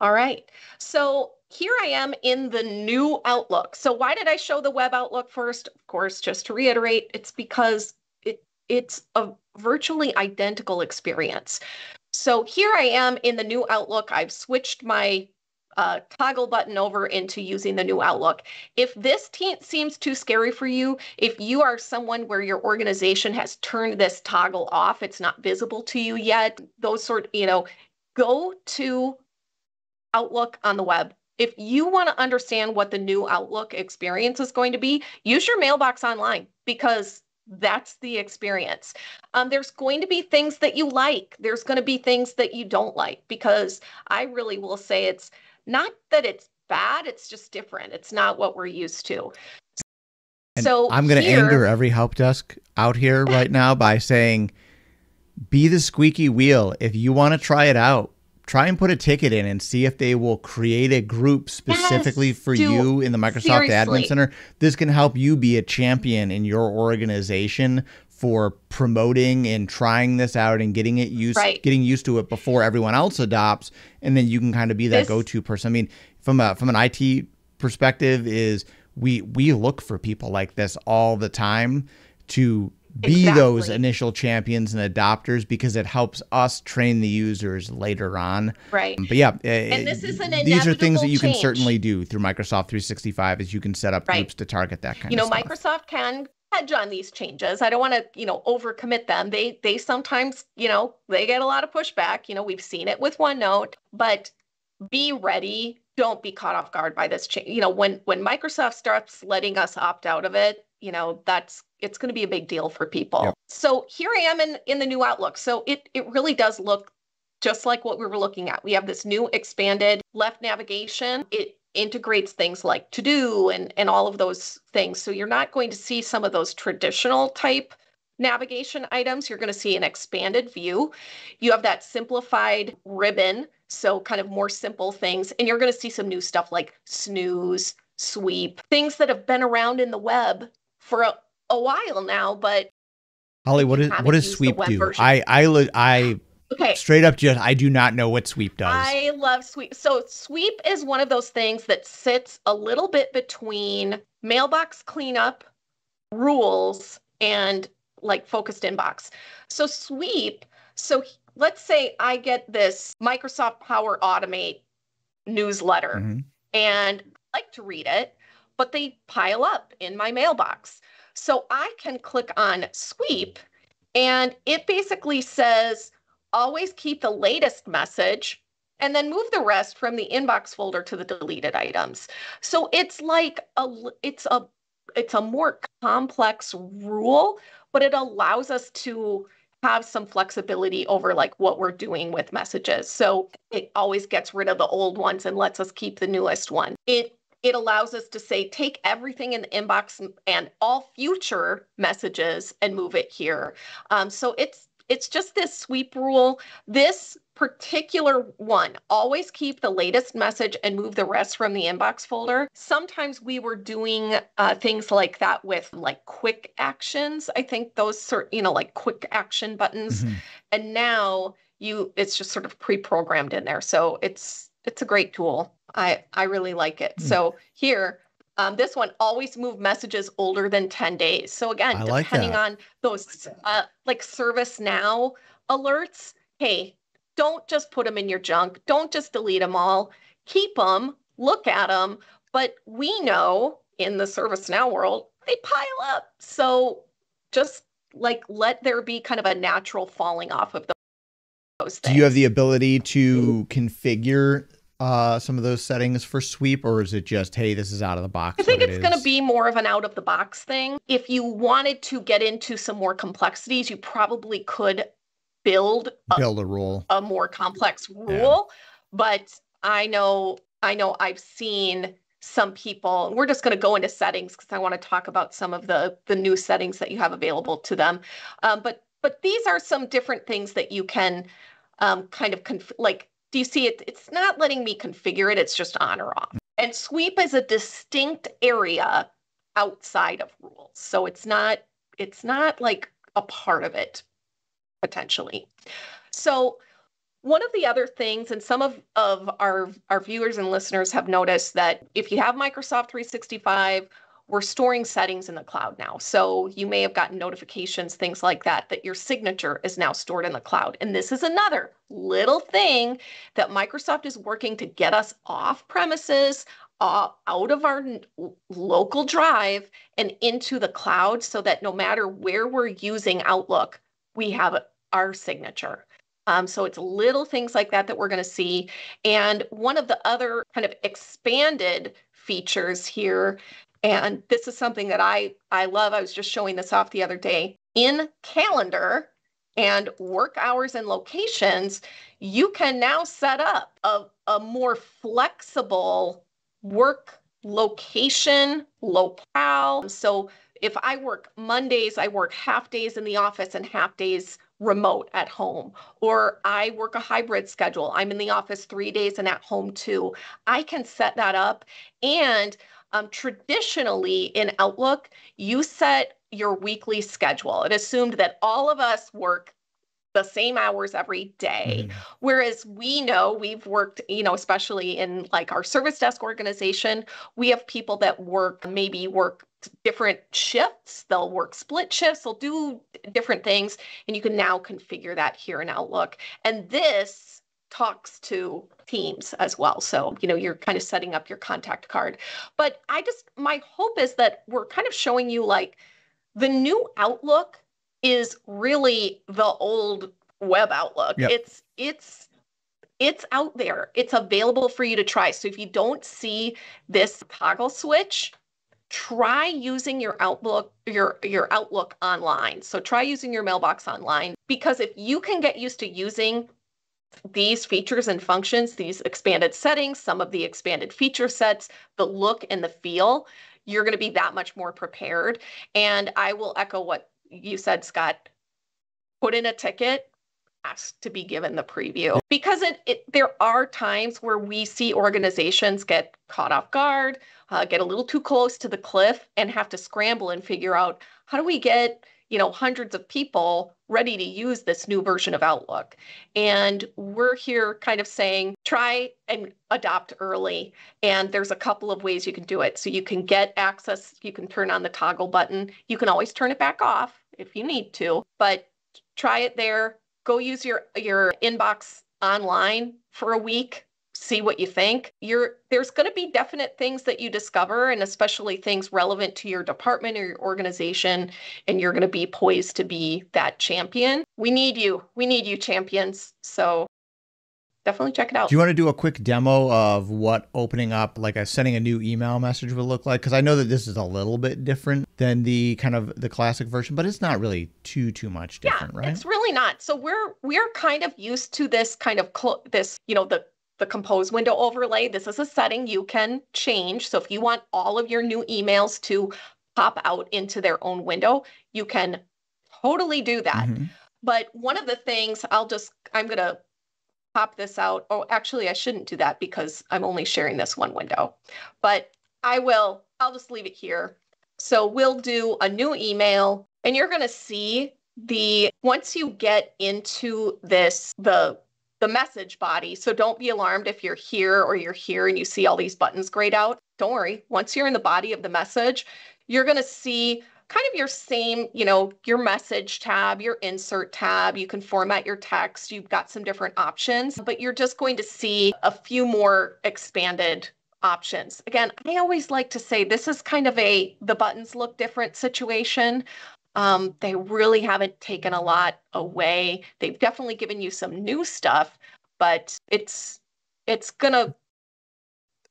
All right. So here I am in the new Outlook. So why did I show the web Outlook first? Of course, just to reiterate, it's because it it's a virtually identical experience. So here I am in the new Outlook. I've switched my uh, toggle button over into using the new Outlook. If this seems too scary for you, if you are someone where your organization has turned this toggle off, it's not visible to you yet, those sort, you know, go to Outlook on the web. If you want to understand what the new Outlook experience is going to be, use your mailbox online because that's the experience. Um, there's going to be things that you like. There's going to be things that you don't like because I really will say it's not that it's bad, it's just different. It's not what we're used to. And so I'm going to anger every help desk out here right now by saying, be the squeaky wheel. If you want to try it out, try and put a ticket in and see if they will create a group specifically Yes, for you in the Microsoft seriously. Admin Center. This can help you be a champion in your organization for promoting and trying this out and getting it used Right. getting used to it before everyone else adopts and then you can kind of be that This- go-to person. I mean, from a from an IT perspective is we we look for people like this all the time to be those initial champions and adopters because it helps us train the users later on. right. But yeah, eh, And this is an these are things that you can certainly do through Microsoft 365 is you can set up Right. groups to target that kind of thing. you know microsoft can hedge on these changes i don't want to you know overcommit them they they sometimes you know they get a lot of pushback you know we've seen it with onenote but be ready don't be caught off guard by this change you know when when microsoft starts letting us opt out of it you know that's it's going to be a big deal for people. Yep. so here i am in in the new outlook. So it it really does look just like what we were looking at. We have this new expanded left navigation. It integrates things like to do and and all of those things. So you're not going to see some of those traditional type navigation items. You're going to see an expanded view. You have that simplified ribbon so kind of more simple things. And you're going to see some new stuff like snooze sweep things that have been around in the web for a, a while now but Holly, what is what does sweep do? version. I I li- I okay straight up just I do not know what sweep does. I love sweep. So sweep is one of those things that sits a little bit between mailbox cleanup rules and like focused inbox. So sweep, so let's say I get this Microsoft Power Automate newsletter Mhm. and I like to read it, but they pile up in my mailbox. So I can click on sweep and it basically says always keep the latest message and then move the rest from the inbox folder to the deleted items. So it's like a it's a it's a more complex rule, but it allows us to have some flexibility over like what we're doing with messages. So it always gets rid of the old ones and lets us keep the newest one. It it allows us to say take everything in the inbox and- all future messages and move it here. Um, so it's it's just this sweep rule. This particular one, always keep the latest message and move the rest from the inbox folder. Sometimes we were doing uh, things like that with like quick actions. I think those sort, you know, like quick action buttons. Mhm. And now you, it's just sort of pre-programmed in there. So it's it's a great tool. I I really like it. Mm. So here. Um, this one always move messages older than 10 days. So again, I depending that. on those uh, like ServiceNow alerts hey don't just put them in your junk don't just delete them all keep them look at them but we know in the ServiceNow world they pile up so just like let there be kind of a natural falling off of those Do you have the ability to configure uh, some of those settings for sweep, or is it just hey, this is out of the box? I think it's it going to be more of an out of the box thing. If you wanted to get into some more complexities, you probably could build a, build a rule. a more complex rule. But I know, I know I've seen some people, we're just going to go into settings because I want to talk about some of the the new settings that you have available to them. Um, but but these are some different things that you can um, kind of conf- like. Do you see it? It's not letting me configure it. It's just on or off. And sweep is a distinct area outside of rules, so it's not it's not like a part of it potentially. So One of the other things, and some of, of our, our viewers and listeners have noticed that if you have Microsoft 365, we're storing settings in the cloud now. So you may have gotten notifications, things like that, that your signature is now stored in the cloud. And this is another little thing that Microsoft is working to get us off premises, uh, out of our local drive and into the cloud so that no matter where we're using Outlook, we have our signature. Um, so it's little things like that that we're going to see. And one of the other kind of expanded features here, and this is something that I I love. I was just showing this off the other day in Calendar and work hours and locations. You can now set up a, a more flexible work location, locale. So if I work Mondays, I work half days in the office and half days remote at home, or I work a hybrid schedule. I'm in the office three days and at home two. I can set that up. And um, traditionally in Outlook, you set your weekly schedule. It assumed that all of us work the same hours every day. Mm. Whereas we know we've worked, you know, especially in like our service desk organization, we have people that work, maybe work different shifts. They'll work split shifts, they'll do different things. And you can now configure that here in Outlook. And this talks to teams as well. So, you know, you're kind of setting up your contact card. But I just, my hope is that we're kind of showing you like the new Outlook is really the old web outlook. Yep. It's it's it's out there. It's available for you to try. So if you don't see this toggle switch, try using your outlook your your outlook online. So try using your mailbox online because if you can get used to using these features and functions, these expanded settings, some of the expanded feature sets, the look and the feel, you're going to be that much more prepared. And I will echo what you said, Scott, put in a ticket, ask to be given the preview because it, it there are times where we see organizations get caught off guard, uh, get a little too close to the cliff, and have to scramble and figure out how do we get you know hundreds of people ready to use this new version of outlook. And we're here kind of saying try and adopt early and there's a couple of ways you can do it. So you can get access you can turn on the toggle button. You can always turn it back off if you need to but try it there. Go use your your inbox online for a week see what you think. You're there's going to be definite things that you discover and especially things relevant to your department or your organization and you're going to be poised to be that champion. We need you. We need you champions. So definitely check it out. Do you want to do a quick demo of what opening up, like a sending a new email message would look like? Because I know that this is a little bit different than the kind of the classic version, but it's not really too too much different, yeah, right? It's really not. So we're we're kind of used to this kind of cl- this you know the the compose window overlay. This is a setting you can change. So if you want all of your new emails to pop out into their own window, you can totally do that. Mm-hmm. But one of the things I'll just, I'm going to pop this out. Oh, actually, I shouldn't do that because I'm only sharing this one window. But I will, I'll just leave it here. So we'll do a new email and you're going to see the, once you get into this, the the message body. So don't be alarmed if you're here or you're here and you see all these buttons grayed out. Don't worry. Once you're in the body of the message, you're going to see kind of your same, you know, your message tab, your insert tab. You can format your text. You've got some different options, but you're just going to see a few more expanded options. Again, I always like to say this is kind of a the buttons look different situation. Um, they really haven't taken a lot away. They've definitely given you some new stuff, but it's it's gonna.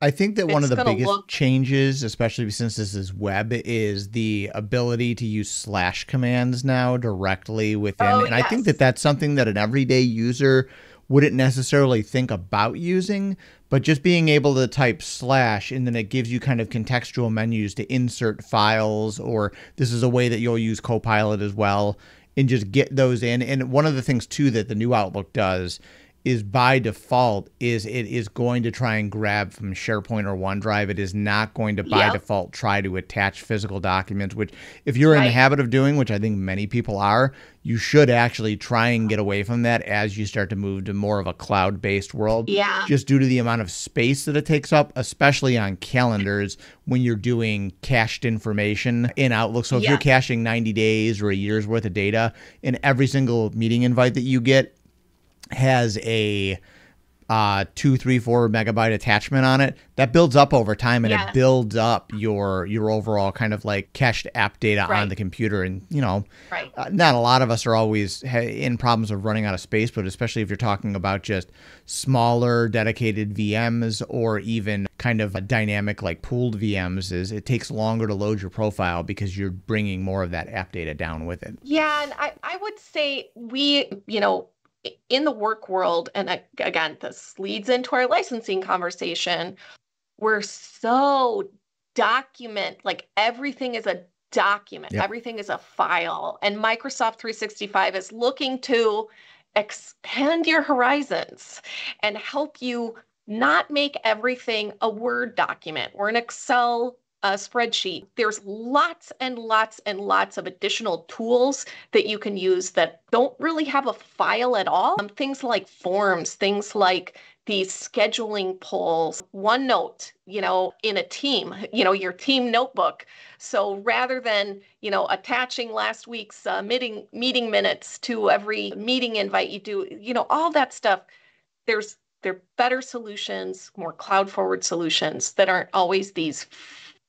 I think that one of the biggest look... changes, especially since this is web, is the ability to use slash commands now directly within. Oh, and yes. I think that that's something that an everyday user wouldn't necessarily think about using, but just being able to type slash and then it gives you kind of contextual menus to insert files, or this is a way that you'll use Copilot as well, and just get those in. And one of the things too that the new Outlook does is by default is it is going to try and grab from SharePoint or OneDrive. It is not going to by yep. default try to attach physical documents, which if you're right. in the habit of doing, which I think many people are, you should actually try and get away from that as you start to move to more of a cloud-based world. Yeah. Just due to the amount of space that it takes up, especially on calendars when you're doing cached information in Outlook. So if yeah. you're caching 90 days or a year's worth of data in every single meeting invite that you get, has a uh, two, three, four megabyte attachment on it, that builds up over time and yeah. it builds up your your overall kind of like cached app data right. on the computer. And you know, right. uh, not a lot of us are always in problems of running out of space, but especially if you're talking about just smaller dedicated VMs or even kind of a dynamic like pooled VMs, is it takes longer to load your profile because you're bringing more of that app data down with it. Yeah, and I I would say we you know in the work world, and again, this leads into our licensing conversation, we're so document, like everything is a document, yep. everything is a file. And Microsoft 365 is looking to expand your horizons and help you not make everything a Word document or an Excel a spreadsheet. There's lots and lots and lots of additional tools that you can use that don't really have a file at all. Um, things like forms, things like these scheduling polls, OneNote, you know, in a team, you know, your team notebook. So rather than, you know, attaching last week's uh, meeting meeting minutes to every meeting invite you do, you know, all that stuff, there's there are better solutions, more cloud forward solutions that aren't always these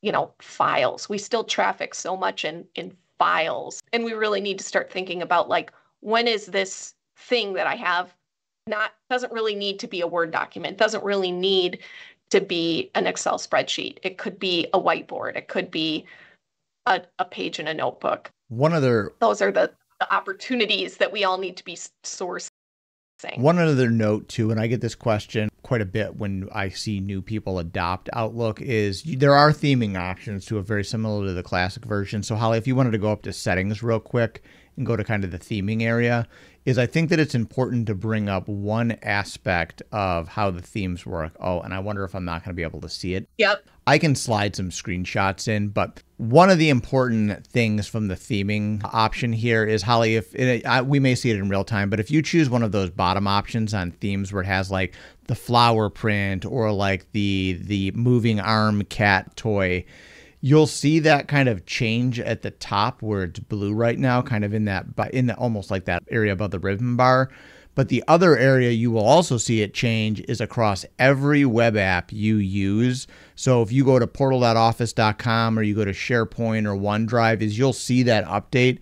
you know, files. We still traffic so much in in files. And we really need to start thinking about like when is this thing that I have not doesn't really need to be a Word document, doesn't really need to be an Excel spreadsheet. It could be a whiteboard, it could be a, a page in a notebook. One other those are the, the opportunities that we all need to be sourcing. One other note too, and I get this question quite a bit when I see new people adopt Outlook is there are theming options to it very similar to the classic version. So Holly, if you wanted to go up to settings real quick and go to kind of the theming area, is I think that it's important to bring up one aspect of how the themes work. Oh, and I wonder if I'm not going to be able to see it. Yep. I can slide some screenshots in, but one of the important things from the theming option here is Holly, if it, I, we may see it in real time, but if you choose one of those bottom options on themes where it has like the flower print or like the the moving arm cat toy, you'll see that kind of change at the top where it's blue right now, kind of in that in the almost like that area above the ribbon bar. But the other area you will also see it change is across every web app you use. So if you go to portal.office.com or you go to SharePoint or OneDrive, is you'll see that update.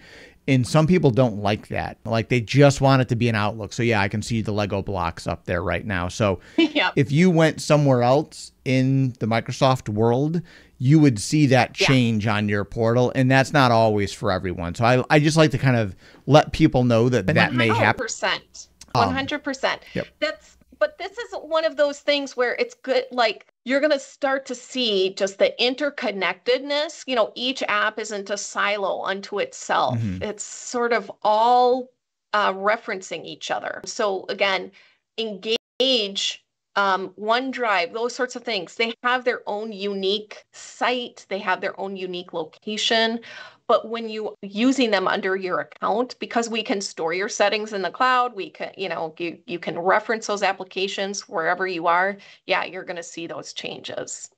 And some people don't like that. Like they just want it to be an Outlook. So yeah, I can see the Lego blocks up there right now. So yep. if you went somewhere else in the Microsoft world, you would see that change yeah. on your portal and that's not always for everyone. So i, I just like to kind of let people know that that may happen. 100% 100% um, yep. that's but this is one of those things where it's good like you're going to start to see just the interconnectedness. You know each app isn't a silo unto itself. Mm-hmm. it's sort of all uh, referencing each other. So again engage um, OneDrive, those sorts of things. They have their own unique site, they have their own unique location. But when you using them under your account, because we can store your settings in the cloud, we can, you know, you, you can reference those applications wherever you are. Yeah, you're going to see those changes.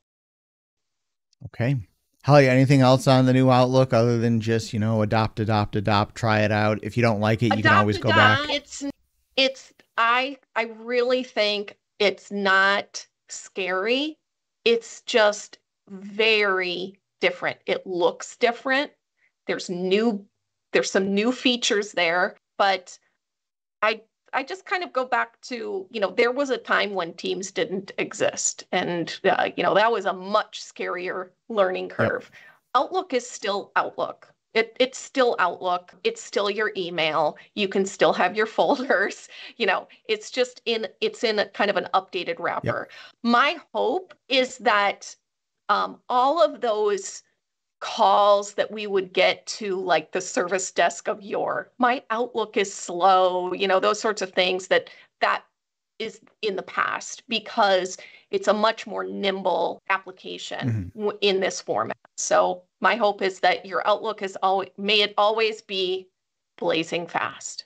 Okay. Holly, anything else on the new Outlook other than just, you know, adopt, adopt, adopt, try it out. If you don't like it, you adopt, can always go adopt. back. It's it's I I really think it's not scary. It's just very different. It looks different. There's new there's some new features there, but I I just kind of go back to, you know, there was a time when teams didn't exist and uh, you know, that was a much scarier learning curve. Yep. Outlook is still Outlook. It, it's still Outlook. It's still your email. You can still have your folders. You know, it's just in it's in a kind of an updated wrapper. Yep. My hope is that um, all of those calls that we would get to like the service desk of your my outlook is slow you know those sorts of things that that is in the past because it's a much more nimble application mm-hmm. in this format. So my hope is that your Outlook is always may it always be blazing fast.